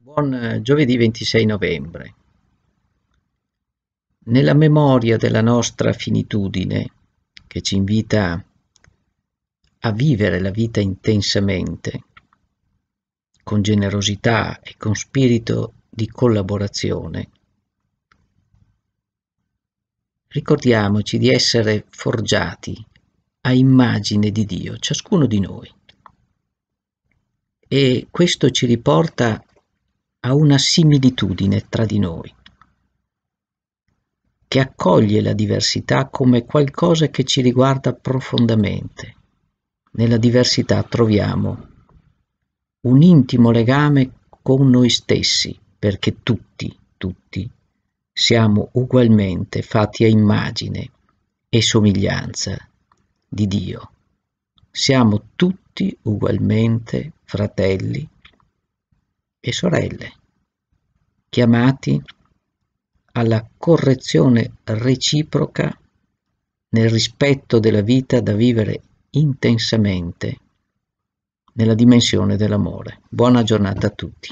Buon eh, giovedì 26 novembre. Nella memoria della nostra finitudine, che ci invita a vivere la vita intensamente, con generosità e con spirito di collaborazione, ricordiamoci di essere forgiati a immagine di Dio, ciascuno di noi. E questo ci riporta a una similitudine tra di noi, che accoglie la diversità come qualcosa che ci riguarda profondamente. Nella diversità troviamo un intimo legame con noi stessi, perché tutti, tutti, siamo ugualmente fatti a immagine e somiglianza di Dio. Siamo tutti ugualmente fratelli e sorelle, chiamati alla correzione reciproca nel rispetto della vita da vivere intensamente nella dimensione dell'amore. Buona giornata a tutti.